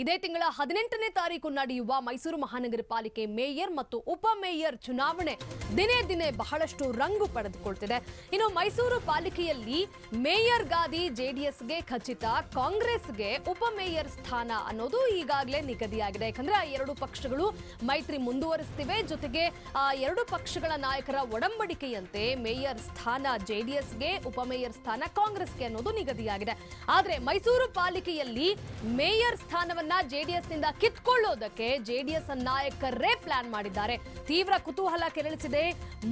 ಇದೇ ತಿಂಗಳ ಹದಿನೆಂಟನೇ ತಾರೀಕು ನಡೆಯುವ ಮೈಸೂರು ಮಹಾನಗರ ಪಾಲಿಕೆ ಮೇಯರ್ ಮತ್ತು ಉಪ ಮೇಯರ್ ಚುನಾವಣೆ ದಿನೇ ದಿನೇ ಬಹಳಷ್ಟು ರಂಗು ಪಡೆದುಕೊಳ್ತಿದೆ. ಇನ್ನು ಮೈಸೂರು ಪಾಲಿಕೆಯಲ್ಲಿ ಮೇಯರ್ ಗಾದಿ ಜೆಡಿಎಸ್ಗೆ ಖಚಿತ, ಕಾಂಗ್ರೆಸ್ಗೆ ಉಪ ಮೇಯರ್ ಸ್ಥಾನ ಅನ್ನೋದು ಈಗಾಗಲೇ ನಿಗದಿಯಾಗಿದೆ. ಯಾಕಂದ್ರೆ ಎರಡು ಪಕ್ಷಗಳು ಮೈತ್ರಿ ಮುಂದುವರಿಸ್ತಿವೆ. ಜೊತೆಗೆ ಆ ಎರಡು ಪಕ್ಷಗಳ ನಾಯಕರ ಒಡಂಬಡಿಕೆಯಂತೆ ಮೇಯರ್ ಸ್ಥಾನ ಜೆಡಿಎಸ್ಗೆ ಉಪಮೇಯರ್ ಸ್ಥಾನ ಕಾಂಗ್ರೆಸ್ಗೆ ಅನ್ನೋದು ನಿಗದಿಯಾಗಿದೆ. ಆದ್ರೆ ಮೈಸೂರು ಪಾಲಿಕೆಯಲ್ಲಿ ಮೇಯರ್ ಸ್ಥಾನವನ್ನ ಜೆಡಿಎಸ್ನಿಂದ ಕಿತ್ಕೊಳ್ಳೋದಕ್ಕೆ ಜೆಡಿಎಸ್ ನಾಯಕರೇ ಪ್ಲಾನ್ ಮಾಡಿದ್ದಾರೆ. ತೀವ್ರ ಕುತೂಹಲ ಕೆರಳಿಸಿದೆ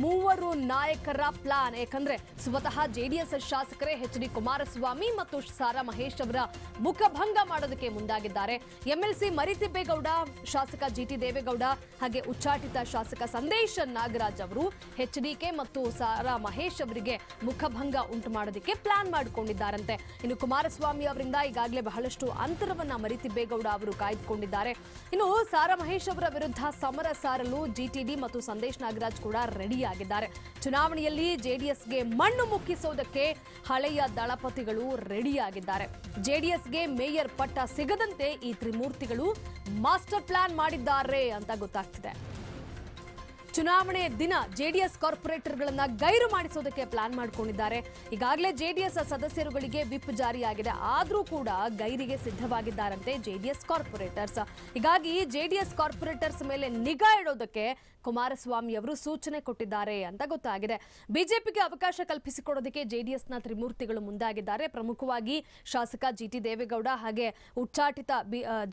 ಮೂವರು ನಾಯಕರ ಪ್ಲಾನ್ ಯಾಕಂದ್ರೆ ಸ್ವತಃ ಜೆಡಿಎಸ್ ಶಾಸಕರೇ ಎಚ್ ಡಿ ಕುಮಾರಸ್ವಾಮಿ ಮತ್ತು ಸಾರಾ ಮಹೇಶ್ ಅವರ ಮುಖಭಂಗ ಮಾಡೋದಕ್ಕೆ ಮುಂದಾಗಿದ್ದಾರೆ. ಎಂಎಲ್ಸಿ ಮರಿತಿಬ್ಬೇಗೌಡ, ಶಾಸಕ ಜಿಟಿ ದೇವೇಗೌಡ, ಹಾಗೆ ಉಚ್ಚಾಟಿತ ಶಾಸಕ ಸಂದೇಶ್ ನಾಗರಾಜ್ ಅವರು ಎಚ್ ಡಿಕೆ ಮತ್ತು ಸಾರಾ ಮಹೇಶ್ ಅವರಿಗೆ ಮುಖಭಂಗ ಉಂಟು ಮಾಡೋದಕ್ಕೆ ಪ್ಲಾನ್ ಮಾಡಿಕೊಂಡಿದ್ದಾರಂತೆ. ಇನ್ನು ಕುಮಾರಸ್ವಾಮಿ ಅವರಿಂದ ಈಗಾಗಲೇ ಬಹಳಷ್ಟು ಅಂತರವನ್ನ ಮರಿತಿಬ್ಬೇಗೌಡ ಅವರು ಕಾಯ್ದುಕೊಂಡಿದ್ದಾರೆ. ಇನ್ನು ಸಾರಾ ಮಹೇಶ್ ಅವರ ವಿರುದ್ಧ ಸಮರ ಸಾರಲು ಜಿಟಿಡಿ ಮತ್ತು ಸಂದೇಶ್ ನಾಗರಾಜ್ ಕೂಡ ರೆಡಿಯಾಗಿದ್ದಾರೆ. ಚುನಾವಣೆಯಲ್ಲಿ ಜೆಡಿಎಸ್ಗೆ ಮಣ್ಣು ಮುಕ್ಕಿಸೋದಕ್ಕೆ ಹಳೆಯ ದಳಪತಿಗಳು ರೆಡಿಯಾಗಿದ್ದಾರೆ. ಜೆಡಿಎಸ್ಗೆ ಮೇಯರ್ ಪಟ್ಟ ಸಿಗದಂತೆ ಈ ತ್ರಿಮೂರ್ತಿಗಳು ಮಾಸ್ಟರ್ ಪ್ಲಾನ್ ಮಾಡಿದ್ದಾರೆ ಅಂತ ಗೊತ್ತಾಗ್ತಿದೆ. ಚುನಾವಣೆ ದಿನ ಜೆಡಿಎಸ್ ಕಾರ್ಪೊರೇಟರ್ಗಳನ್ನ ಗೈರು ಮಾಡಿಸೋದಕ್ಕೆ ಪ್ಲಾನ್ ಮಾಡಿಕೊಂಡಿದ್ದಾರೆ. ಈಗಾಗಲೇ ಜೆಡಿಎಸ್ ಸದಸ್ಯರುಗಳಿಗೆ ವಿಪ್ ಜಾರಿಯಾಗಿದೆ. ಆದರೂ ಕೂಡ ಗೈರಿಗೆ ಸಿದ್ಧವಾಗಿದ್ದಾರಂತೆ ಜೆಡಿಎಸ್ ಕಾರ್ಪೊರೇಟರ್ಸ್. ಹೀಗಾಗಿ ಜೆಡಿಎಸ್ ಕಾರ್ಪೊರೇಟರ್ಸ್ ಮೇಲೆ ನಿಗಾ ಇಡೋದಕ್ಕೆ ಕುಮಾರಸ್ವಾಮಿ ಅವರು ಸೂಚನೆ ಕೊಟ್ಟಿದ್ದಾರೆ ಅಂತ ಗೊತ್ತಾಗಿದೆ. ಬಿಜೆಪಿಗೆ ಅವಕಾಶ ಕಲ್ಪಿಸಿಕೊಡೋದಕ್ಕೆ ಜೆಡಿಎಸ್ನ ತ್ರಿಮೂರ್ತಿಗಳು ಮುಂದಾಗಿದ್ದಾರೆ. ಪ್ರಮುಖವಾಗಿ ಶಾಸಕ ಜಿಟಿ ದೇವೇಗೌಡ ಹಾಗೆ ಉಚ್ಚಾಟಿತ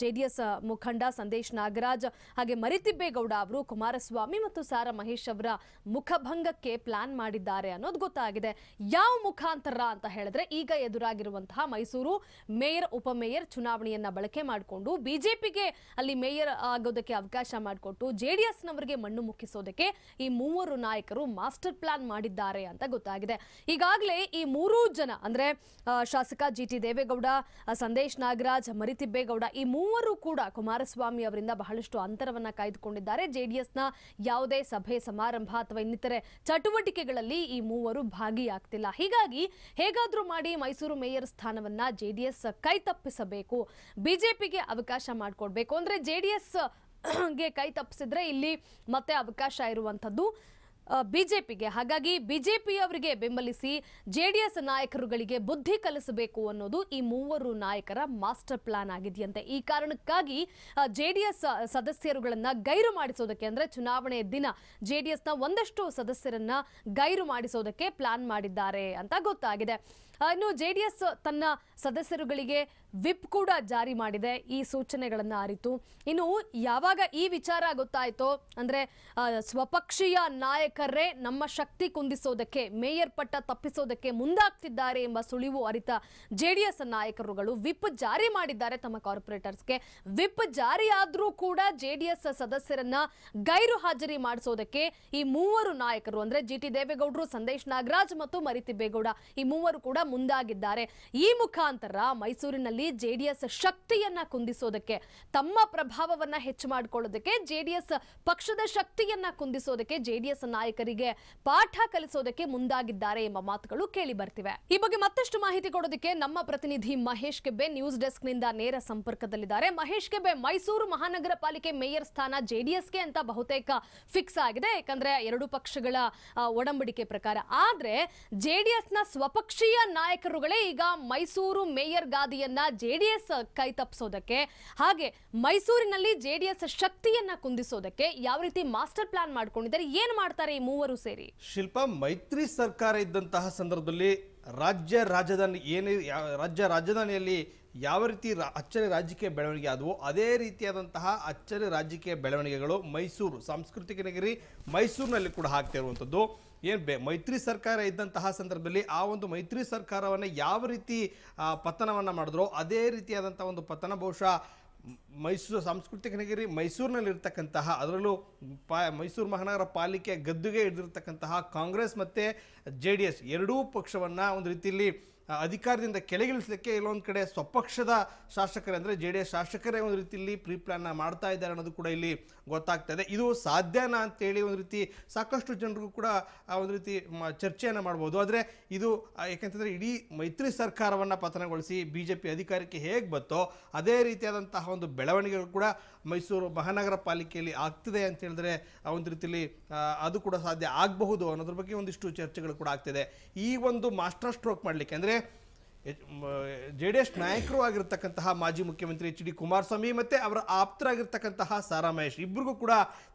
ಜೆಡಿಎಸ್ ಮುಖಂಡ ಸಂದೇಶ್ ನಾಗರಾಜ್ ಹಾಗೆ ಮರಿತಿಬ್ಬೇಗೌಡ ಅವರು ಕುಮಾರಸ್ವಾಮಿ ಮತ್ತು ಸಾರಾ ಮಹೇಶ್ ಅವರ ಮುಖಭಂಗಕ್ಕೆ ಪ್ಲಾನ್ ಮಾಡಿದ್ದಾರೆ ಅನ್ನೋದು ಗೊತ್ತಾಗಿದೆ. ಯಾವ ಮುಖಾಂತರ ಅಂತ ಹೇಳಿದ್ರೆ ಈಗ ಎದುರಾಗಿರುವಂತಹ ಮೈಸೂರು ಮೇಯರ್ ಉಪಮೇಯರ್ ಚುನಾವಣೆಯನ್ನ ಬಳಕೆ ಮಾಡಿಕೊಂಡು ಬಿಜೆಪಿಗೆ ಅಲ್ಲಿ ಮೇಯರ್ ಆಗೋದಕ್ಕೆ ಅವಕಾಶ ಮಾಡಿಕೊಟ್ಟು ಜೆಡಿಎಸ್ನವರಿಗೆ ಮಣ್ಣು ಮುಕ್ಕಿಸೋದಕ್ಕೆ ಈ ಮೂವರು ನಾಯಕರು ಮಾಸ್ಟರ್ ಪ್ಲಾನ್ ಮಾಡಿದ್ದಾರೆ ಅಂತ ಗೊತ್ತಾಗಿದೆ. ಈಗಾಗಲೇ ಈ ಮೂರೂ ಜನ, ಅಂದ್ರೆ ಶಾಸಕ ಜಿ ಟಿ ದೇವೇಗೌಡ ಸಂದೇಶ್ ನಾಗರಾಜ್ ಮರಿತಿಬ್ಬೇಗೌಡ ಈ ಮೂವರು ಕೂಡ ಕುಮಾರಸ್ವಾಮಿ ಅವರಿಂದ ಬಹಳಷ್ಟು ಅಂತರವನ್ನ ಕಾಯ್ದುಕೊಂಡಿದ್ದಾರೆ. ಜೆಡಿಎಸ್ನ ಯಾವುದೇ ಸಭೆ, ಸಮಾರಂಭ ಅಥವಾ ಇನ್ನಿತರೆ ಚಟುವಟಿಕೆಗಳಲ್ಲಿ ಈ ಮೂವರು ಭಾಗಿಯಾಗ್ತಿಲ್ಲ. ಹೀಗಾಗಿ ಹೇಗಾದ್ರೂ ಮಾಡಿ ಮೈಸೂರು ಮೇಯರ್ ಸ್ಥಾನವನ್ನ ಜೆಡಿಎಸ್ ಕೈ ತಪ್ಪಿಸಬೇಕು ಬಿಜೆಪಿಗೆ ಅವಕಾಶ ಮಾಡಿಕೊಡ್ಬೇಕು. ಅಂದ್ರೆ ಜೆಡಿಎಸ್ ಗೆ ಕೈ ತಪ್ಪಿಸಿದ್ರೆ ಇಲ್ಲಿ ಮತ್ತೆ ಅವಕಾಶ ಇರುವಂಥದ್ದು ಬಿಜೆಪಿಗೆ. ಹಾಗಾಗಿ ಬಿಜೆಪಿಯವರಿಗೆ ಬೆಂಬಲಿಸಿ ಜೆಡಿಎಸ್ ನಾಯಕರುಗಳಿಗೆ ಬುದ್ಧಿ ಕಲಿಸಬೇಕು ಅನ್ನೋದು ಈ ಮೂವರು ನಾಯಕರ ಮಾಸ್ಟರ್ ಪ್ಲಾನ್ ಆಗಿದೆಯಂತೆ. ಈ ಕಾರಣಕ್ಕಾಗಿ ಜೆಡಿಎಸ್ ಸದಸ್ಯರುಗಳನ್ನ ಗೈರು ಮಾಡಿಸೋದಕ್ಕೆ ಅಂದ್ರೆ ಚುನಾವಣೆಯ ದಿನ ಜೆಡಿಎಸ್ನ ಒಂದಷ್ಟು ಸದಸ್ಯರನ್ನ ಗೈರು ಮಾಡಿಸೋದಕ್ಕೆ ಪ್ಲಾನ್ ಮಾಡಿದ್ದಾರೆ ಅಂತ ಗೊತ್ತಾಗಿದೆ. ಇನ್ನು ಜೆಡಿಎಸ್ ತನ್ನ ಸದಸ್ಯರುಗಳಿಗೆ ವಿಪ್ ಕೂಡ ಜಾರಿ ಮಾಡಿದೆ. ಈ ಸೂಚನೆಗಳನ್ನು ಅರಿತು. ಇನ್ನು ಯಾವಾಗ ಈ ವಿಚಾರ ಗೊತ್ತಾಯ್ತೋ, ಅಂದ್ರೆ ಸ್ವಪಕ್ಷೀಯ ನಾಯಕರೇ ನಮ್ಮ ಶಕ್ತಿ ಕುಂದಿಸೋದಕ್ಕೆ, ಮೇಯರ್ ಪಟ್ಟ ತಪ್ಪಿಸೋದಕ್ಕೆ ಮುಂದಾಗ್ತಿದ್ದಾರೆ ಎಂಬ ಸುಳಿವು ಅರಿತ ಜೆಡಿಎಸ್ ನಾಯಕರುಗಳು ವಿಪ್ ಜಾರಿ ಮಾಡಿದ್ದಾರೆ ತಮ್ಮ ಕಾರ್ಪೊರೇಟರ್ಸ್ಗೆ. ವಿಪ್ ಜಾರಿ ಆದ್ರೂ ಕೂಡ ಜೆಡಿಎಸ್ ಸದಸ್ಯರನ್ನ ಗೈರು ಹಾಜರಿ ಮಾಡಿಸೋದಕ್ಕೆ ಈ ಮೂವರು ನಾಯಕರು, ಅಂದ್ರೆ ಜಿ ಟಿ ದೇವೇಗೌಡರು, ಸಂದೇಶ್ ನಾಗರಾಜ್ ಮತ್ತು ಮರಿತಿಬ್ಬೇಗೌಡ, ಈ ಮೂವರು ಕೂಡ ಮುಂದಾಗಿದ್ದಾರೆ. ಈ ಮುಖಾಂತರ ಮೈಸೂರಿನಲ್ಲಿ ಜೆಡಿಎಸ್ ಶಕ್ತಿಯನ್ನ ಕುಂದಿಸೋದಕ್ಕೆ, ತಮ್ಮ ಪ್ರಭಾವವನ್ನ ಹೆಚ್ಚು ಮಾಡಿಕೊಳ್ಳೋದಕ್ಕೆ, ಜೆಡಿಎಸ್ ಪಕ್ಷದ ಶಕ್ತಿಯನ್ನ ಕುಂದಿಸೋದಕ್ಕೆ, ಜೆಡಿಎಸ್ ನಾಯಕರಿಗೆ ಪಾಠ ಕಲಿಸೋದಕ್ಕೆ ಮುಂದಾಗಿದ್ದಾರೆ ಎಂಬ ಮಾತುಗಳು ಕೇಳಿ ಬರ್ತಿವೆ. ಈ ಬಗ್ಗೆ ಮತ್ತಷ್ಟು ಮಾಹಿತಿ ಕೊಡೋದಕ್ಕೆ ನಮ್ಮ ಪ್ರತಿನಿಧಿ ಮಹೇಶ್ ಕೆಬ್ಬೆ ನ್ಯೂಸ್ ಡೆಸ್ಕ್ನಿಂದ ನೇರ ಸಂಪರ್ಕದಲ್ಲಿದ್ದಾರೆ. ಮಹೇಶ್ ಕೆಬ್ಬೆ, ಮೈಸೂರು ಮಹಾನಗರ ಪಾಲಿಕೆ ಮೇಯರ್ ಸ್ಥಾನ ಜೆಡಿಎಸ್ಗೆ ಅಂತ ಬಹುತೇಕ ಫಿಕ್ಸ್ ಆಗಿದೆ. ಯಾಕಂದ್ರೆ ಎರಡು ಪಕ್ಷಗಳ ಒಡಂಬಡಿಕೆ ಪ್ರಕಾರ. ಆದ್ರೆ ಜೆಡಿಎಸ್ನ ಸ್ವಪಕ್ಷೀಯ ನಾಯಕರುಗಳೇ ಈಗ ಮೈಸೂರು ಮೇಯರ್ ಗಾದಿಯನ್ನ ಜೆಡಿಎಸ್ ಕೈ ತಪ್ಪಿಸೋದಕ್ಕೆ ಹಾಗೆ ಮೈಸೂರಿನಲ್ಲಿ ಜೆಡಿಎಸ್ ಶಕ್ತಿಯನ್ನ ಕುಂದಿಸೋದಕ್ಕೆ ಯಾವ ರೀತಿ ಮಾಸ್ಟರ್ ಪ್ಲಾನ್ ಮಾಡ್ಕೊಂಡಿದ್ದಾರೆ, ಏನ್ ಮಾಡ್ತಾರೆ ಈ ಮೂವರು ಸೇರಿ? ಶಿಲ್ಪ, ಮೈತ್ರಿ ಸರ್ಕಾರ ಇದ್ದಂತಹ ಸಂದರ್ಭದಲ್ಲಿ ರಾಜ್ಯ ರಾಜಧಾನಿ ಏನೇ ರಾಜ್ಯ ರಾಜಧಾನಿಯಲ್ಲಿ ಯಾವ ರೀತಿ ಅಚ್ಚರಿ ರಾಜಕೀಯ ಬೆಳವಣಿಗೆ ಆದವು, ಅದೇ ರೀತಿಯಾದಂತಹ ಅಚ್ಚರಿ ರಾಜಕೀಯ ಬೆಳವಣಿಗೆಗಳು ಮೈಸೂರು ಸಾಂಸ್ಕೃತಿಕ ನಗರಿ ಮೈಸೂರಿನಲ್ಲಿ ಕೂಡ ಆಗ್ತಾ ಏನು ಬೆ, ಮೈತ್ರಿ ಸರ್ಕಾರ ಇದ್ದಂತಹ ಸಂದರ್ಭದಲ್ಲಿ ಆ ಒಂದು ಮೈತ್ರಿ ಸರ್ಕಾರವನ್ನು ಯಾವ ರೀತಿ ಪತನವನ್ನು ಮಾಡಿದ್ರೋ ಅದೇ ರೀತಿಯಾದಂಥ ಒಂದು ಪತನ ಬಹುಶಃ ಮೈಸೂರು ಸಾಂಸ್ಕೃತಿಕ ನಗರಿ ಮೈಸೂರಿನಲ್ಲಿರ್ತಕ್ಕಂತಹ, ಅದರಲ್ಲೂ ಪಾ, ಮೈಸೂರು ಮಹಾನಗರ ಪಾಲಿಕೆ ಗದ್ದುಗೆ ಹಿಡಿದಿರ್ತಕ್ಕಂತಹ ಕಾಂಗ್ರೆಸ್ ಮತ್ತು ಜೆ ಡಿ ಎಸ್ ಎರಡೂ ಪಕ್ಷವನ್ನು ಒಂದು ರೀತಿಯಲ್ಲಿ ಅಧಿಕಾರದಿಂದ ಕೆಳಗಿಳಿಸಲಿಕ್ಕೆ ಇಲ್ಲೊಂದು ಕಡೆ ಸ್ವಪಕ್ಷದ ಶಾಸಕರೇ ಅಂದರೆ ಜೆ ಡಿ ಎಸ್ ಶಾಸಕರೇ ಒಂದು ರೀತಿಯಲ್ಲಿ ಪ್ರೀ ಪ್ಲಾನ್ನ ಮಾಡ್ತಾ ಇದ್ದಾರೆ ಅನ್ನೋದು ಕೂಡ ಇಲ್ಲಿ ಗೊತ್ತಾಗ್ತಾ ಇದೆ. ಇದು ಸಾಧ್ಯನಾ ಅಂತೇಳಿ ಒಂದು ರೀತಿ ಸಾಕಷ್ಟು ಜನರಿಗೂ ಕೂಡ ಒಂದು ರೀತಿ ಚರ್ಚೆಯನ್ನು ಮಾಡ್ಬೋದು. ಆದರೆ ಇದು ಏಕೆಂತಂದರೆ ಇಡೀ ಮೈತ್ರಿ ಸರ್ಕಾರವನ್ನು ಪತನಗೊಳಿಸಿ ಬಿ ಜೆ ಪಿ ಅಧಿಕಾರಕ್ಕೆ ಹೇಗೆ ಬತ್ತೋ ಅದೇ ರೀತಿಯಾದಂತಹ ಒಂದು ಬೆಳವಣಿಗೆಗಳು ಕೂಡ ಮೈಸೂರು ಮಹಾನಗರ ಪಾಲಿಕೆಯಲ್ಲಿ ಆಗ್ತಿದೆ ಅಂತ ಹೇಳಿದ್ರೆ ಒಂದು ರೀತಿಯಲ್ಲಿ ಅದು ಕೂಡ ಸಾಧ್ಯ ಆಗಬಹುದು ಅನ್ನೋದ್ರ ಬಗ್ಗೆ ಒಂದಿಷ್ಟು ಚರ್ಚೆಗಳು ಕೂಡ ಆಗ್ತಿದೆ. ಈ ಒಂದು ಮಾಸ್ಟರ್ ಸ್ಟ್ರೋಕ್ ಮಾಡಲಿಕ್ಕೆ ಅಂದರೆ ಜೆ ಡಿ ಎಸ್ ನಾಯಕರು ಆಗಿರ್ತಕ್ಕಂತಹ ಮಾಜಿ ಮುಖ್ಯಮಂತ್ರಿ ಎಚ್ ಡಿ ಕುಮಾರಸ್ವಾಮಿ ಮತ್ತೆ ಅವರ ಆಪ್ತರಾಗಿರ್ತಕ್ಕಂತಹ ಸಾರಾ ಮಹೇಶ್. ಇಬ್ಬರಿಗೂ ಕೂಡ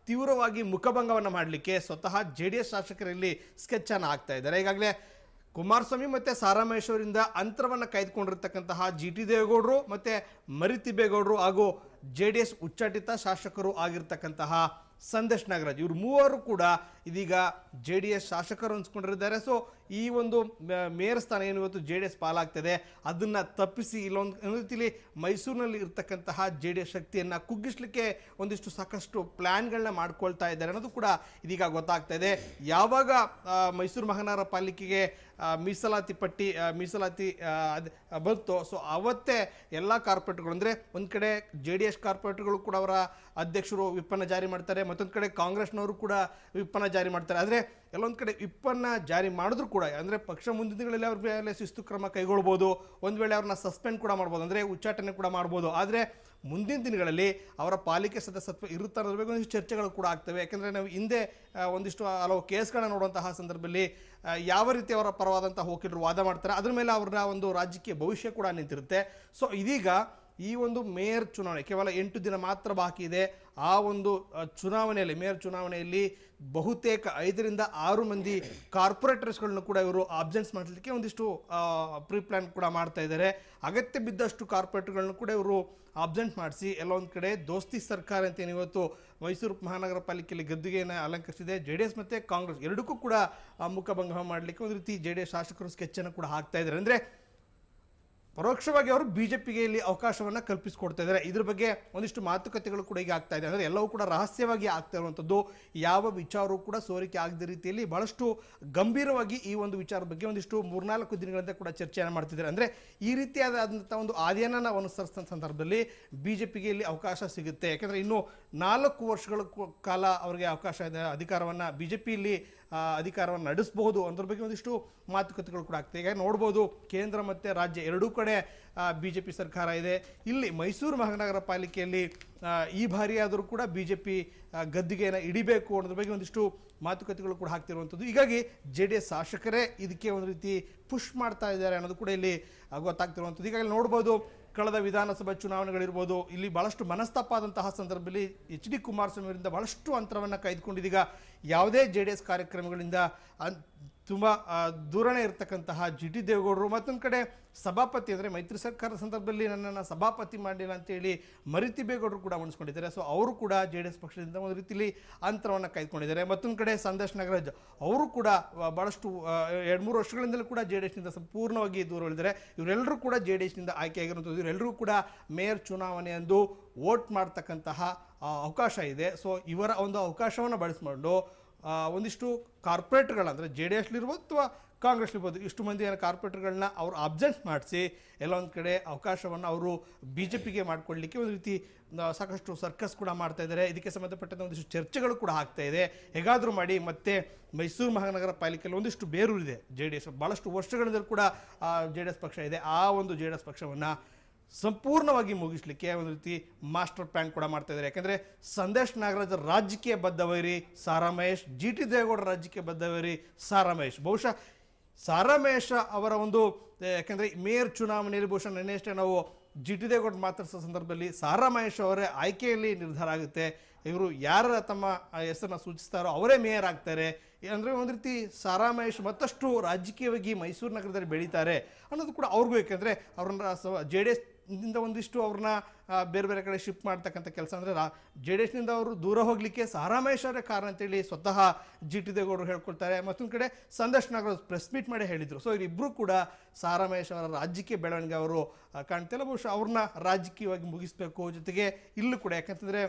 ತೀವ್ರವಾಗಿ ಮುಖಭಂಗವನ್ನು ಮಾಡಲಿಕ್ಕೆ ಸ್ವತಃ ಜೆ ಡಿ ಎಸ್ ಶಾಸಕರಲ್ಲಿ ಸ್ಕೆಚ್ ಅನ್ನು ಆಗ್ತಾ ಇದ್ದಾರೆ. ಈಗಾಗಲೇ ಕುಮಾರಸ್ವಾಮಿ ಮತ್ತೆ ಸಾರಾ ಮಹೇಶ್ ಅವರಿಂದ ಅಂತರವನ್ನು ಕಾಯ್ದುಕೊಂಡಿರ್ತಕ್ಕಂತಹ ಜಿ ಟಿ ದೇವೇಗೌಡರು ಮತ್ತೆ ಮರಿತಿಬ್ಬೇಗೌಡರು ಹಾಗೂ ಜೆ ಡಿ ಎಸ್ ಉಚ್ಚಾಟಿತ ಶಾಸಕರು ಆಗಿರ್ತಕ್ಕಂತಹ ಸಂದೇಶ್ ನಾಗರಾಜ್. ಇವರು ಮೂವರು ಕೂಡ ಇದೀಗ ಜೆ ಡಿ ಎಸ್ ಶಾಸಕರು ಅನ್ಸ್ಕೊಂಡಿದ್ದಾರೆ ಸೊ ಈ ಒಂದು ಮೇಯರ್ ಸ್ಥಾನ ಏನು ಇವತ್ತು ಜೆ ಡಿ ಎಸ್ ಪಾಲಾಗ್ತದೆ, ಅದನ್ನ ತಪ್ಪಿಸಿ ಇಲ್ಲೊಂದು ರೀತಿಯಲ್ಲಿ ಮೈಸೂರಿನಲ್ಲಿ ಇರ್ತಕ್ಕಂತಹ ಜೆ ಡಿ ಎಸ್ ಶಕ್ತಿಯನ್ನು ಕುಗ್ಗಿಸ್ಲಿಕ್ಕೆ ಒಂದಿಷ್ಟು ಸಾಕಷ್ಟು ಪ್ಲ್ಯಾನ್ಗಳನ್ನ ಮಾಡ್ಕೊಳ್ತಾ ಇದ್ದಾರೆ ಅನ್ನೋದು ಕೂಡ ಇದೀಗ ಗೊತ್ತಾಗ್ತಾ ಇದೆ. ಯಾವಾಗ ಮೈಸೂರು ಮಹಾನಗರ ಪಾಲಿಕೆಗೆ ಮೀಸಲಾತಿ ಪಟ್ಟಿ ಮೀಸಲಾತಿ ಬಂತು, ಸೊ ಅವತ್ತೇ ಎಲ್ಲ ಕಾರ್ಪೊರೇಟ್ಗಳು ಅಂದರೆ ಒಂದು ಕಡೆ ಜೆ ಡಿ ಎಸ್ ಕಾರ್ಪೊರೇಟ್ಗಳು ಕೂಡ ಅವರ ಅಧ್ಯಕ್ಷರು ವಿಪ್ಪನ್ನ ಜಾರಿ ಮಾಡ್ತಾರೆ, ಮತ್ತೊಂದು ಕಡೆ ಕಾಂಗ್ರೆಸ್ನವರು ಕೂಡ ವಿಪ್ಪನ್ನು ಜಾರಿ ಮಾಡ್ತಾರೆ. ಆದರೆ ಎಲ್ಲೊಂದು ಕಡೆ ವಿಪ್ಪನ್ನು ಜಾರಿ ಮಾಡಿದ್ರು ಕೂಡ, ಅಂದರೆ ಪಕ್ಷ ಮುಂದಿನ ದಿನಗಳಲ್ಲಿ ಅವ್ರ ಮೇಲೆ ಶಿಸ್ತು ಕ್ರಮ ಕೈಗೊಳ್ಬೋದು, ಒಂದು ವೇಳೆ ಅವ್ರನ್ನ ಸಸ್ಪೆಂಡ್ ಕೂಡ ಮಾಡ್ಬೋದು, ಅಂದರೆ ಉಚ್ಚಾಟನೆ ಕೂಡ ಮಾಡ್ಬೋದು. ಆದರೆ ಮುಂದಿನ ದಿನಗಳಲ್ಲಿ ಅವರ ಪಾಲಿಕೆ ಸದಸ್ಯತ್ವ ಇರುತ್ತಾ ಅನ್ನೋದ್ರ ಬಗ್ಗೆ ಒಂದಿಷ್ಟು ಚರ್ಚೆಗಳು ಕೂಡ ಆಗ್ತವೆ. ಯಾಕೆಂದರೆ ನಾವು ಹಿಂದೆ ಒಂದಿಷ್ಟು ಹಲವು ಕೇಸ್ಗಳನ್ನ ನೋಡುವಂತಹ ಸಂದರ್ಭದಲ್ಲಿ ಯಾವ ರೀತಿ ಅವರ ಪರವಾದಂತಹ ವಕೀಲರು ವಾದ ಮಾಡ್ತಾರೆ, ಅದ್ರ ಮೇಲೆ ಅವರ ಒಂದು ರಾಜಕೀಯ ಭವಿಷ್ಯ ಕೂಡ ನಿಂತಿರುತ್ತೆ. ಸೊ ಇದೀಗ ಈ ಒಂದು ಮೇಯರ್ ಚುನಾವಣೆ, ಕೇವಲ ಎಂಟು ದಿನ ಮಾತ್ರ ಬಾಕಿ ಇದೆ. ಆ ಒಂದು ಚುನಾವಣೆಯಲ್ಲಿ, ಮೇಯರ್ ಚುನಾವಣೆಯಲ್ಲಿ ಬಹುತೇಕ ಐದರಿಂದ ಆರು ಮಂದಿ ಕಾರ್ಪೊರೇಟರ್ಸ್ಗಳನ್ನು ಕೂಡ ಇವರು ಅಬ್ಸೆನ್ಸ್ ಮಾಡಲಿಕ್ಕೆ ಒಂದಿಷ್ಟು ಪ್ರೀ ಪ್ಲಾನ್ ಕೂಡ ಮಾಡ್ತಾ ಇದ್ದಾರೆ. ಅಗತ್ಯ ಬಿದ್ದಷ್ಟು ಕಾರ್ಪೊರೇಟರ್ಗಳನ್ನು ಕೂಡ ಇವರು ಅಬ್ಸೆಂಟ್ ಮಾಡಿಸಿ, ಎಲ್ಲ ಒಂದು ಕಡೆ ದೋಸ್ತಿ ಸರ್ಕಾರ ಅಂತ ಇವತ್ತು ಮೈಸೂರು ಮಹಾನಗರ ಪಾಲಿಕೆಯಲ್ಲಿ ಗದ್ದುಗೆಯನ್ನು ಅಲಂಕರಿಸಿದೆ. ಜೆ ಡಿ ಎಸ್ ಮತ್ತು ಕಾಂಗ್ರೆಸ್ ಎರಡಕ್ಕೂ ಕೂಡ ಮುಖಭಂಗ ಮಾಡಲಿಕ್ಕೆ ಒಂದು ರೀತಿ ಜೆ ಡಿ ಎಸ್ ಶಾಸಕರು ಸ್ಕೆಚ್ಚನ್ನು ಕೂಡ ಹಾಕ್ತಾ ಇದ್ದಾರೆ. ಅಂದರೆ ಪರೋಕ್ಷವಾಗಿ ಅವರು ಬಿಜೆಪಿಗೆ ಇಲ್ಲಿ ಅವಕಾಶವನ್ನು ಕಲ್ಪಿಸಿಕೊಡ್ತಾ ಇದ್ದಾರೆ. ಇದ್ರ ಬಗ್ಗೆ ಒಂದಿಷ್ಟು ಮಾತುಕತೆಗಳು ಕೂಡ ಈಗ ಆಗ್ತಾ ಇದೆ. ಅಂದರೆ ಎಲ್ಲವೂ ಕೂಡ ರಹಸ್ಯವಾಗಿ ಆಗ್ತಾ ಇರುವಂಥದ್ದು ಯಾವ ವಿಚಾರವೂ ಕೂಡ ಸೋರಿಕೆ ಆಗದ ರೀತಿಯಲ್ಲಿ ಬಹಳಷ್ಟು ಗಂಭೀರವಾಗಿ ಈ ಒಂದು ವಿಚಾರದ ಬಗ್ಗೆ ಒಂದಿಷ್ಟು ಮೂರ್ನಾಲ್ಕು ದಿನಗಳಿಂದ ಕೂಡ ಚರ್ಚೆಯನ್ನು ಮಾಡ್ತಿದ್ದಾರೆ. ಅಂದರೆ ಈ ರೀತಿಯಾದಂಥ ಒಂದು ಆದ್ಯನ ಅನುಸರಿಸಿದ ಸಂದರ್ಭದಲ್ಲಿ ಬಿಜೆಪಿಗೆ ಇಲ್ಲಿ ಅವಕಾಶ ಸಿಗುತ್ತೆ. ಯಾಕೆಂದರೆ ಇನ್ನು ನಾಲ್ಕು ವರ್ಷಗಳ ಕಾಲ ಅವರಿಗೆ ಅವಕಾಶ ಇದೆ. ಅಧಿಕಾರವನ್ನು ಬಿಜೆಪಿಯಲ್ಲಿ ಅಧಿಕಾರವನ್ನು ನಡೆಸಬಹುದು ಅದ್ರ ಬಗ್ಗೆ ಒಂದಿಷ್ಟು ಮಾತುಕತೆಗಳು ಕೂಡ ಆಗ್ತದೆ ಈಗ ನೋಡ್ಬೋದು ಕೇಂದ್ರ ಮತ್ತು ರಾಜ್ಯ ಎರಡೂ ಕಡೆ ಬಿ ಜೆ ಪಿ ಸರ್ಕಾರ ಇದೆ. ಇಲ್ಲಿ ಮೈಸೂರು ಮಹಾನಗರ ಪಾಲಿಕೆಯಲ್ಲಿ ಈ ಬಾರಿಯಾದರೂ ಕೂಡ ಬಿ ಜೆ ಪಿ ಗದ್ದಿಗೆಯನ್ನು ಇಡಿಬೇಕು ಅನ್ನೋದ್ರ ಬಗ್ಗೆ ಒಂದಿಷ್ಟು ಮಾತುಕತೆಗಳು ಕೂಡ ಹಾಕ್ತಿರುವಂಥದ್ದು. ಹೀಗಾಗಿ ಜೆ ಡಿ ಎಸ್ ಶಾಸಕರೇ ಇದಕ್ಕೆ ಒಂದು ರೀತಿ ಪುಷ್ ಮಾಡ್ತಾ ಇದ್ದಾರೆ ಅನ್ನೋದು ಕೂಡ ಇಲ್ಲಿ ಗೊತ್ತಾಗ್ತಿರುವಂಥದ್ದು. ಹೀಗಾಗಿ ನೋಡ್ಬೋದು, ಕಳೆದ ವಿಧಾನಸಭಾ ಚುನಾವಣೆಗಳಿರ್ಬೋದು, ಇಲ್ಲಿ ಭಾಳಷ್ಟು ಮನಸ್ತಾಪ ಆದಂತಹ ಸಂದರ್ಭದಲ್ಲಿ ಎಚ್ ಡಿ ಕುಮಾರಸ್ವಾಮಿ ಅವರಿಂದ ಭಾಳಷ್ಟು ಅಂತರವನ್ನು ಕಾಯ್ದುಕೊಂಡಿದ್ದೀಗ ಯಾವುದೇ ಜೆ ಡಿ ಎಸ್ ಕಾರ್ಯಕ್ರಮಗಳಿಂದ ತುಂಬ ದೂರನೇ ಇರತಕ್ಕಂತಹ ಜಿ ಟಿ ದೇವೇಗೌಡರು, ಮತ್ತೊಂದು ಕಡೆ ಸಭಾಪತಿ ಅಂದರೆ ಮೈತ್ರಿ ಸರ್ಕಾರದ ಸಂದರ್ಭದಲ್ಲಿ ನನ್ನನ್ನು ಸಭಾಪತಿ ಮಾಡಿಲ್ಲ ಅಂತೇಳಿ ಮರಿತಿಬೇಗೌಡರು ಕೂಡ ಉಣಿಸ್ಕೊಂಡಿದ್ದಾರೆ ಸೊ ಅವರು ಕೂಡ ಜೆ ಡಿ ಎಸ್ ಪಕ್ಷದಿಂದ ಒಂದು ರೀತಿಯಲ್ಲಿ ಅಂತರವನ್ನು ಕಾಯ್ದುಕೊಂಡಿದ್ದಾರೆ. ಮತ್ತೊಂದು ಕಡೆ ಸಂದೇಶ್ ನಾಗರಾಜ್ ಅವರು ಕೂಡ ಭಾಳಷ್ಟು ಎರಡು ಮೂರು ವರ್ಷಗಳಿಂದಲೂ ಕೂಡ ಜೆ ಡಿ ಎಸ್ನಿಂದ ಸಂಪೂರ್ಣವಾಗಿ ದೂರ ಉಳಿದಿದ್ದಾರೆ ಇವರೆಲ್ಲರೂ ಕೂಡ ಜೆ ಡಿ ಎಸ್ನಿಂದ ಆಯ್ಕೆಯಾಗಿರುವಂಥದ್ದು ಇವರೆಲ್ಲರೂ ಕೂಡ ಮೇಯರ್ ಚುನಾವಣೆಯಂದು ವೋಟ್ ಮಾಡ್ತಕ್ಕಂತಹ ಅವಕಾಶ ಇದೆ. ಸೊ ಇವರ ಒಂದು ಅವಕಾಶವನ್ನು ಬಳಸ್ಕೊಂಡು ಒಂದಿಷ್ಟು ಕಾರ್ಪೊರೇಟ್ಗಳಂದರೆ ಜೆ ಡಿ ಎಸ್ಲಿರ್ಬೋದು ಅಥವಾ ಕಾಂಗ್ರೆಸ್ಲಿರ್ಬೋದು ಇಷ್ಟು ಮಂದಿ ಏನೋ ಕಾರ್ಪೊರೇಟ್ಗಳನ್ನ ಅವರು ಅಬ್ಸೆಂಟ್ ಮಾಡಿಸಿ, ಎಲ್ಲ ಒಂದು ಕಡೆ ಅವಕಾಶವನ್ನು ಅವರು ಬಿ ಜೆ ಪಿಗೆ ಮಾಡಿಕೊಳ್ಳಲಿಕ್ಕೆ ಒಂದು ರೀತಿ ಸಾಕಷ್ಟು ಸರ್ಕಸ್ ಕೂಡ ಮಾಡ್ತಾ ಇದ್ದಾರೆ. ಇದಕ್ಕೆ ಸಂಬಂಧಪಟ್ಟಂತೆ ಒಂದಿಷ್ಟು ಚರ್ಚೆಗಳು ಕೂಡ ಆಗ್ತಾ ಇದೆ. ಹೇಗಾದರೂ ಮಾಡಿ ಮತ್ತೆ ಮೈಸೂರು ಮಹಾನಗರ ಪಾಲಿಕೆಯಲ್ಲಿ ಒಂದಿಷ್ಟು ಬೇರೂರಿದೆ ಜೆ ಡಿ ಎಸ್. ಭಾಳಷ್ಟು ವರ್ಷಗಳಿಂದಲೂ ಕೂಡ ಜೆ ಡಿ ಎಸ್ ಪಕ್ಷ ಇದೆ. ಆ ಒಂದು ಜೆ ಡಿ ಎಸ್ ಪಕ್ಷವನ್ನು ಸಂಪೂರ್ಣವಾಗಿ ಮುಗಿಸ್ಲಿಕ್ಕೆ ಒಂದು ರೀತಿ ಮಾಸ್ಟರ್ ಪ್ಲಾನ್ ಕೂಡ ಮಾಡ್ತಾ ಇದ್ದಾರೆ ಯಾಕಂದ್ರೆ ಸಂದೇಶ್ ನಾಗರಾಜ್ ರಾಜಕೀಯ ಬದ್ಧವೈರಿ, ಸಾರಾ ಮಹೇಶ್, ಜಿ ಟಿ ದೇವೇಗೌಡ ರಾಜಕೀಯ ಬದ್ಧವೈರಿ, ಸಾರಾ ಮಹೇಶ್. ಬಹುಶಃ ಸಾರಾ ಮಹೇಶ್ ಅವರ ಒಂದು ಯಾಕೆಂದರೆ ಮೇಯರ್ ಚುನಾವಣೆಯಲ್ಲಿ ಬಹುಶಃ ನೆನ್ನೆಯಷ್ಟೇ ನಾವು ಜಿ ಟಿ ದೇವೇಗೌಡ ಮಾತಾಡಿಸೋ ಸಂದರ್ಭದಲ್ಲಿ ಸಾರಾ ಮಹೇಶ್ ಅವರೇ ಆಯ್ಕೆಯಲ್ಲಿ ನಿರ್ಧಾರ ಆಗುತ್ತೆ. ಇವರು ಯಾರ ತಮ್ಮ ಹೆಸರನ್ನ ಸೂಚಿಸ್ತಾರೋ ಅವರೇ ಮೇಯರ್ ಆಗ್ತಾರೆ. ಅಂದರೆ ಒಂದು ರೀತಿ ಸಾರಾ ಮಹೇಶ್ ಮತ್ತಷ್ಟು ರಾಜಕೀಯವಾಗಿ ಮೈಸೂರು ನಗರದಲ್ಲಿ ಬೆಳೀತಾರೆ ಅನ್ನೋದು ಕೂಡ ಅವ್ರಿಗೂ ಯಾಕೆಂದರೆ ಅವ್ರನ್ನ ಜೆ ಡಿ ಎಸ್ ನಿಂದ ಒಂದಿಷ್ಟು ಅವ್ರನ್ನ ಬೇರೆ ಬೇರೆ ಕಡೆ ಶಿಫ್ಟ್ ಮಾಡ್ತಕ್ಕಂಥ ಕೆಲಸ. ಅಂದರೆ ಜೆ ಡಿ ಎಸ್ನಿಂದ ಅವರು ದೂರ ಹೋಗಲಿಕ್ಕೆ ಸಾರಾಮಹೇಶ್ವರೇ ಕಾರಣ ಅಂತೇಳಿ ಸ್ವತಃ ಜಿ ಟಿ ದೇವೇಗೌಡರು ಹೇಳ್ಕೊಳ್ತಾರೆ. ಮತ್ತೊಂದು ಕಡೆ ಸಂದರ್ಶನ ಪ್ರೆಸ್ ಮೀಟ್ ಮಾಡಿ ಹೇಳಿದರು. ಸೊ ಇವರಿಬ್ಬರು ಕೂಡ ಸಾರಾಮೇಶ್ವರ ರಾಜಕೀಯ ಬೆಳವಣಿಗೆ ಅವರು ಕಾಣ್ತಿಲ್ಲ. ಬಹುಶಃ ಅವ್ರನ್ನ ರಾಜಕೀಯವಾಗಿ ಮುಗಿಸ್ಬೇಕು ಜೊತೆಗೆ ಇಲ್ಲೂ ಕೂಡ. ಯಾಕಂತಂದರೆ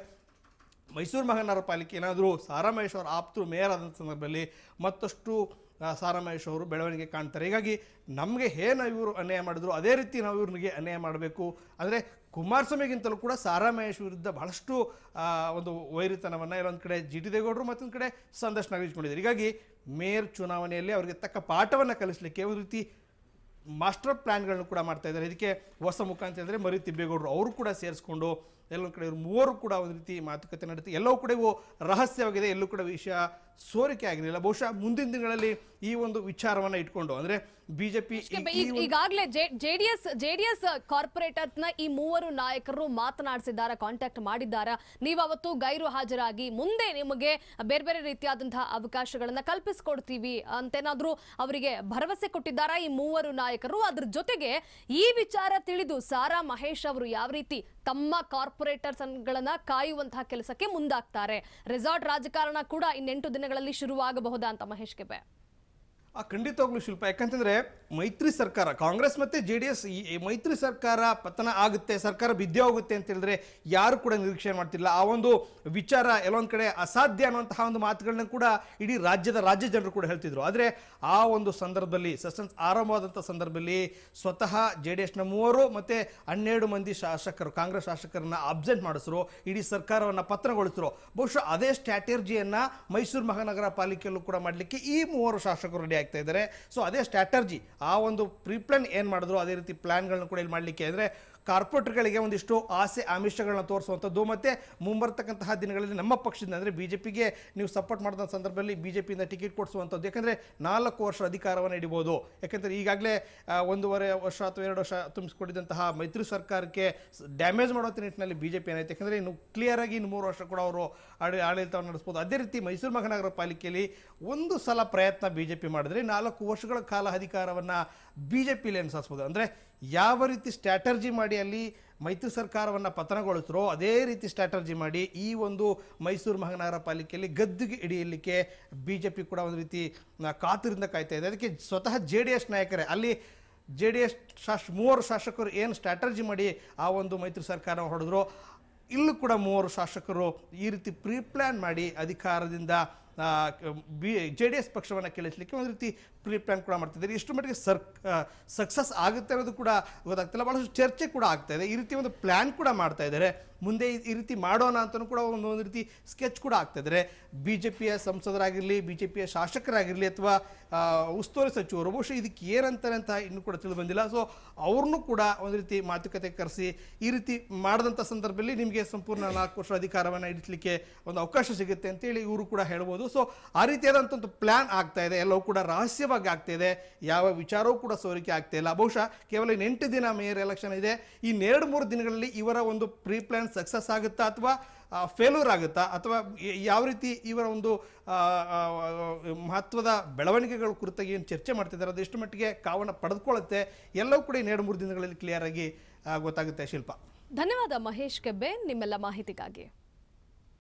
ಮೈಸೂರು ಮಹಾನಗರ ಪಾಲಿಕೆ ಏನಾದರೂ ಸಾರಾಮಹೇಶ್ವರ ಆಪ್ತರು ಮೇಯರ್ ಆದಂಥ ಸಂದರ್ಭದಲ್ಲಿ ಮತ್ತಷ್ಟು ಸಾರಾ ಮಹೇಶ್ ಅವರು ಬೆಳವಣಿಗೆ ಕಾಣ್ತಾರೆ. ಹೀಗಾಗಿ ನಮಗೆ ಏನು ಇವರು ಅನ್ಯಾಯ ಮಾಡಿದ್ರು, ಅದೇ ರೀತಿ ನಾವು ಇವ್ರಿಗೆ ಅನ್ಯಾಯ ಮಾಡಬೇಕು. ಅಂದರೆ ಕುಮಾರಸ್ವಾಮಿಗಿಂತಲೂ ಕೂಡ ಸಾರಾ ಮಹೇಶ್ ವಿರುದ್ಧ ಬಹಳಷ್ಟು ಒಂದು ವೈರಿತನವನ್ನು ಇಲ್ಲೊಂದು ಕಡೆ ಜಿ. ಟಿ. ದೇವೇಗೌಡರು ಮತ್ತೊಂದು ಕಡೆ ಸಂದರ್ಶನ ಇಟ್ಕೊಂಡಿದ್ದಾರೆ ಹೀಗಾಗಿ ಮೇಯರ್ ಚುನಾವಣೆಯಲ್ಲಿ ಅವರಿಗೆ ತಕ್ಕ ಪಾಠವನ್ನು ಕಲಿಸಲಿಕ್ಕೆ ಒಂದು ರೀತಿ ಮಾಸ್ಟರ್ ಪ್ಲ್ಯಾನ್ಗಳನ್ನು ಕೂಡ ಮಾಡ್ತಾ ಇದ್ದಾರೆ. ಇದಕ್ಕೆ ಹೊಸ ಮುಖ ಅಂತ ಹೇಳಿದ್ರೆ ಮರಿ ತಿಬ್ಬೇಗೌಡರು ಅವರು ಕೂಡ ಸೇರಿಸ್ಕೊಂಡು ಎಲ್ಲೊಂದು ಕಡೆ ಇವರು ಮೂವರು ಕೂಡ ಒಂದು ರೀತಿ ಮಾತುಕತೆ ನಡೆಯುತ್ತೆ ಎಲ್ಲವೂ ಕೂಡ ಇವು ರಹಸ್ಯವಾಗಿದೆ. ಎಲ್ಲೂ ಕೂಡ ವಿಷಯ ಸೋರಿಕೆ ಆಗಿರಲಿಲ್ಲ. ಬಹುಶಃ ಮುಂದಿನ ದಿನಗಳಲ್ಲಿ ಈ ಒಂದು ವಿಚಾರವನ್ನ ಇಟ್ಕೊಂಡು ಅಂದ್ರೆ ಬಿಜೆಪಿ ಈಗಾಗಲೇ ಜೆಡಿಎಸ್ ಜೆಡಿಎಸ್ ಕಾರ್ಪೊರೇಟರ್ನ ಈ ಮೂವರು ನಾಯಕರು ಮಾತನಾಡಿಸಿದಾರ ಕಾಂಟ್ಯಾಕ್ಟ್ ಮಾಡಿದ್ದಾರ? ನೀವು ಅವತ್ತು ಗೈರು ಹಾಜರಾಗಿ ಮುಂದೆ ನಿಮಗೆ ಬೇರೆ ಬೇರೆ ರೀತಿಯಾದಂತಹ ಅವಕಾಶಗಳನ್ನ ಕಲ್ಪಿಸಿಕೊಡ್ತೀವಿ ಅಂತೇನಾದ್ರೂ ಅವರಿಗೆ ಭರವಸೆ ಕೊಟ್ಟಿದ್ದಾರ ಈ ಮೂವರು ನಾಯಕರು? ಅದ್ರ ಜೊತೆಗೆ ಈ ವಿಚಾರ ತಿಳಿದು ಸಾರಾ ಮಹೇಶ್ ಅವರು ಯಾವ ರೀತಿ ತಮ್ಮ ಕಾರ್ಪೊರೇಟರ್ಸ್ ಗಳನ್ನ ಕಾಯುವಂತಹ ಕೆಲಸಕ್ಕೆ ಮುಂದಾಗ್ತಾರೆ. ರೆಸಾರ್ಟ್ ರಾಜಕಾರಣ ಕೂಡ ಇನ್ನೆಂಟು ದಿನಗಳಲ್ಲಿ ಶುರುವಾಗಬಹುದಾ ಅಂತ ಮಹೇಶ್ ಕೆಬೆ ಆ, ಖಂಡಿತವಾಗ್ಲೂ ಶಿಲ್ಪ. ಯಾಕಂತಂದ್ರೆ ಮೈತ್ರಿ ಸರ್ಕಾರ, ಕಾಂಗ್ರೆಸ್ ಮತ್ತೆ ಜೆ ಡಿ ಎಸ್ ಈ ಮೈತ್ರಿ ಸರ್ಕಾರ ಪತನ ಆಗುತ್ತೆ, ಸರ್ಕಾರ ಬಿದ್ದೆ ಹೋಗುತ್ತೆ ಅಂತ ಹೇಳಿದ್ರೆ ಯಾರು ಕೂಡ ನಿರೀಕ್ಷೆ ಮಾಡ್ತಿಲ್ಲ. ಆ ಒಂದು ವಿಚಾರ ಎಲ್ಲೊಂದು ಕಡೆ ಅಸಾಧ್ಯ ಅನ್ನುವಂತಹ ಒಂದು ಮಾತುಗಳನ್ನ ಕೂಡ ಇಡೀ ರಾಜ್ಯದ ರಾಜ್ಯ ಜನರು ಕೂಡ ಹೇಳ್ತಿದ್ರು. ಆದರೆ ಆ ಒಂದು ಸಂದರ್ಭದಲ್ಲಿ ಸೆಷನ್ಸ್ ಆರಂಭವಾದಂಥ ಸಂದರ್ಭದಲ್ಲಿ ಸ್ವತಃ ಜೆ ಡಿ ಎಸ್ನ ಮೂವರು ಮತ್ತೆ ಹನ್ನೆರಡು ಮಂದಿ ಶಾಸಕರು, ಕಾಂಗ್ರೆಸ್ ಶಾಸಕರನ್ನ ಅಬ್ಸೆಂಟ್ ಮಾಡಿಸಿದ್ರು ಇಡೀ ಸರ್ಕಾರವನ್ನು ಪತನಗೊಳಿಸಿದ್ರು ಬಹುಶಃ ಅದೇ ಸ್ಟ್ರಾಟರ್ಜಿಯನ್ನ ಮೈಸೂರು ಮಹಾನಗರ ಪಾಲಿಕೆಯಲ್ಲೂ ಕೂಡ ಮಾಡಲಿಕ್ಕೆ ಈ ಮೂವರು ಶಾಸಕರು ರೆಡಿ ಆಗ್ತಾ ಇದ್ದಾರೆ. ಸೊ ಅದೇ ಸ್ಟ್ರಾಟರ್ಜಿ ಆ ಒಂದು ಪ್ರಿಪ್ಲಾನ್ ಏನು ಮಾಡಿದ್ರು, ಅದೇ ರೀತಿ ಪ್ಲಾನ್ಗಳನ್ನ ಕೂಡ ಇಲ್ಲಿ ಮಾಡಲಿಕ್ಕೆ ಅಂದರೆ ಕಾರ್ಪೊರೇಟರ್ಗಳಿಗೆ ಒಂದಿಷ್ಟು ಆಸೆ ಆಮಿಷಗಳನ್ನ ತೋರಿಸುವಂಥದ್ದು. ಮತ್ತು ಮುಂಬರ್ತಕ್ಕಂತಹ ದಿನಗಳಲ್ಲಿ ನಮ್ಮ ಪಕ್ಷದಿಂದ ಅಂದರೆ ಬಿ ಜೆ ಪಿಗೆ ನೀವು ಸಪೋರ್ಟ್ ಮಾಡಿದ ಸಂದರ್ಭದಲ್ಲಿ ಬಿ ಜೆ ಪಿಯಿಂದ ಟಿಕೆಟ್ ಕೊಡಿಸುವಂಥದ್ದು. ಯಾಕಂದರೆ ನಾಲ್ಕು ವರ್ಷ ಅಧಿಕಾರವನ್ನು ಹಿಡಿಬೋದು ಯಾಕೆಂದರೆ ಈಗಾಗಲೇ ಒಂದೂವರೆ ವರ್ಷ ಅಥವಾ ಎರಡು ವರ್ಷ ತುಂಬಿಸಿಕೊಂಡಿದ್ದಂತಹ ಮೈತ್ರಿ ಸರ್ಕಾರಕ್ಕೆ ಡ್ಯಾಮೇಜ್ ಮಾಡುವಂಥ ನಿಟ್ಟಿನಲ್ಲಿ ಬಿ ಜೆ ಪಿ ಏನಾಯ್ತು? ಯಾಕಂದರೆ ಇನ್ನು ಕ್ಲಿಯರ್ ಆಗಿ ಇನ್ನು ಮೂರು ವರ್ಷ ಕೂಡ ಅವರು ಆಡಳಿ, ಆಡಳಿತವನ್ನು ನಡೆಸ್ಬೋದು. ಅದೇ ರೀತಿ ಮೈಸೂರು ಮಹಾನಗರ ಪಾಲಿಕೆಯಲ್ಲಿ ಒಂದು ಸಲ ಪ್ರಯತ್ನ ಬಿ ಜೆ ಪಿ ಮಾಡಿದ್ರೆ ನಾಲ್ಕು ವರ್ಷಗಳ ಕಾಲ ಅಧಿಕಾರವನ್ನು ಬಿ ಜೆ ಪಿಲಿ ಅನುಸರಿಸ್ಬೋದು ಅಂದರೆ ಯಾವ ರೀತಿ ಸ್ಟ್ರಾಟರ್ಜಿ ಮಾಡಿ ಅಲ್ಲಿ ಮೈತ್ರಿ ಸರ್ಕಾರವನ್ನು ಪತನಗೊಳಿಸ್ರೋ, ಅದೇ ರೀತಿ ಸ್ಟ್ರಾಟರ್ಜಿ ಮಾಡಿ ಈ ಒಂದು ಮೈಸೂರು ಮಹಾನಗರ ಪಾಲಿಕೆಯಲ್ಲಿ ಗದ್ದುಗೆ ಹಿಡಿಯಲಿಕ್ಕೆ ಬಿ ಜೆ ಪಿ ಕೂಡ ಒಂದು ರೀತಿ ಕಾತುರಿಂದ ಕಾಯ್ತಾ ಇದೆ. ಅದಕ್ಕೆ ಸ್ವತಃ ಜೆ ಡಿ ಎಸ್ ನಾಯಕರೇ, ಅಲ್ಲಿ ಜೆ ಡಿ ಎಸ್ ಶಾಸ್ ಮೂವರು ಶಾಸಕರು ಏನು ಸ್ಟ್ರಾಟರ್ಜಿ ಮಾಡಿ ಆ ಒಂದು ಮೈತ್ರಿ ಸರ್ಕಾರ ಹೊಡೆದ್ರು, ಇಲ್ಲೂ ಕೂಡ ಮೂವರು ಶಾಸಕರು ಈ ರೀತಿ ಪ್ರೀ ಪ್ಲ್ಯಾನ್ ಮಾಡಿ ಅಧಿಕಾರದಿಂದ ಬಿ, ಜೆ ಡಿ ಎಸ್ ಪಕ್ಷವನ್ನು ಕೆಳಿಸ್ಲಿಕ್ಕೆ ಒಂದು ರೀತಿ ಪ್ರೀ ಪ್ಲ್ಯಾನ್ ಕೂಡ ಮಾಡ್ತಿದ್ದಾರೆ. ಇಷ್ಟು ಮಟ್ಟಿಗೆ ಸರ್ ಸಕ್ಸಸ್ ಆಗುತ್ತೆ ಅನ್ನೋದು ಕೂಡ ಗೊತ್ತಾಗ್ತಿಲ್ಲ. ಭಾಳಷ್ಟು ಚರ್ಚೆ ಕೂಡ ಆಗ್ತಾ ಇದೆ. ಈ ರೀತಿ ಒಂದು ಪ್ಲ್ಯಾನ್ ಕೂಡ ಮಾಡ್ತಾ ಇದ್ದಾರೆ. ಮುಂದೆ ಈ- ಈ ರೀತಿ ಮಾಡೋಣ ಅಂತಲೂ ಕೂಡ ಒಂದು ಒಂದು ರೀತಿ ಸ್ಕೆಚ್ ಕೂಡ ಆಗ್ತಾ ಇದ್ದಾರೆ. ಬಿ ಜೆ ಪಿಯ ಸಂಸದರಾಗಿರಲಿ ಬಿ ಜೆ ಪಿಯ ಶಾಸಕರಾಗಿರಲಿ ಅಥವಾ ಉಸ್ತುವಾರಿ ಸಚಿವರು, ಬಹುಶಃ ಇದಕ್ಕೆ ಏನಂತಾರೆ ಅಂತ ಇನ್ನೂ ಕೂಡ ತಿಳಿದು ಬಂದಿಲ್ಲ. ಸೊ ಅವ್ರನ್ನೂ ಕೂಡ ಒಂದು ರೀತಿ ಮಾತುಕತೆ ಕರೆಸಿ, ಈ ರೀತಿ ಮಾಡಿದಂಥ ಸಂದರ್ಭದಲ್ಲಿ ನಿಮಗೆ ಸಂಪೂರ್ಣ ನಾಲ್ಕು ವರ್ಷ ಅಧಿಕಾರವನ್ನು ಇಡಿಸಲಿಕ್ಕೆ ಒಂದು ಅವಕಾಶ ಸಿಗುತ್ತೆ ಅಂತೇಳಿ ಇವರು ಕೂಡ ಹೇಳ್ಬೋದು. ಸೊ ಆ ರೀತಿಯಾದಂಥ ಒಂದು ಪ್ಲ್ಯಾನ್ ಆಗ್ತಾ ಇದೆ. ಎಲ್ಲವೂ ಕೂಡ ರಹಸ್ಯವಾಗಿ ಆಗ್ತಾ ಇದೆ. ಯಾವ ವಿಚಾರವೂ ಕೂಡ ಸೋರಿಕೆ ಆಗ್ತಾ ಇಲ್ಲ. ಬಹುಶಃ ಕೇವಲ ಎಂಟು ದಿನ ಮೇಯರ್ ಎಲೆಕ್ಷನ್ ಇದೆ. ಎರಡು ಮೂರು ದಿನಗಳಲ್ಲಿ ಇವರ ಒಂದು ಪ್ರೀ ಪ್ಲ್ಯಾನ್ ಸಕ್ಸಸ್ ಆಗುತ್ತಾ ಅಥವಾ ಫೇಲ್ಯೂರ್ ಆಗುತ್ತಾ? ಅಥವಾ ಯಾವ ರೀತಿ ಇವರ ಒಂದು ಮಹತ್ವದ ಬೆಳವಣಿಗೆಗಳ ಕುರಿತಾಗಿ ಏನು ಚರ್ಚೆ ಮಾಡ್ತಿದ್ದಾರೆ? ಅದು ಎಷ್ಟು ಮಟ್ಟಿಗೆ ಕಾವನ್ನು ಪಡೆದುಕೊಳ್ಳುತ್ತೆ? ಎಲ್ಲವೂ ಕೂಡ ಇನ್ನೆರಡು ಮೂರು ದಿನಗಳಲ್ಲಿ ಕ್ಲಿಯರ್ ಆಗಿ ಗೊತ್ತಾಗುತ್ತೆ. ಶಿಲ್ಪ. ಧನ್ಯವಾದ ಮಹೇಶ್ ಕೆಬ್ಬೆ ನಿಮ್ಮೆಲ್ಲ ಮಾಹಿತಿಗಾಗಿ.